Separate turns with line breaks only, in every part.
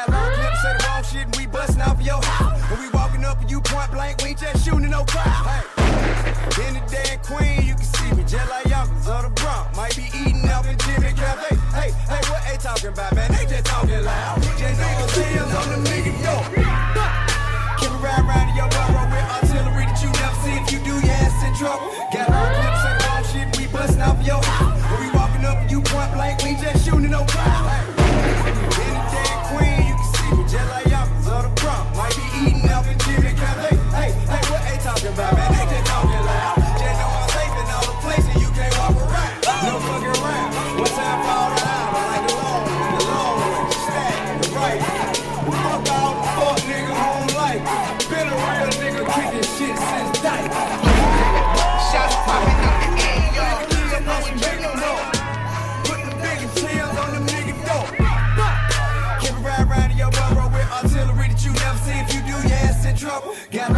Got long clips, say the wrong shit, and we bustin' off your house. When we walking up and you point blank, we just shooting no crowd. Hey. In the day queen, you can see me just like Yonkers of the Bronx. Might be eating up in Jimmy Cafe. Hey, hey, what they talking about, man? They just talking loud. Just niggas hands on the nigga door. Can we ride around in your burrow with artillery that you never see? If you do, your ass in trouble. Shit since dice.
Shots popping out the air, y'all.
The tails on nigga around in your burrow with artillery that you never see? If you do, in trouble. Got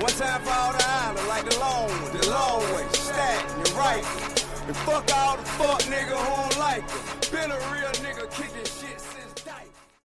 One time for all the island, like the long the long way, stack, the right. And fuck all the fuck nigga who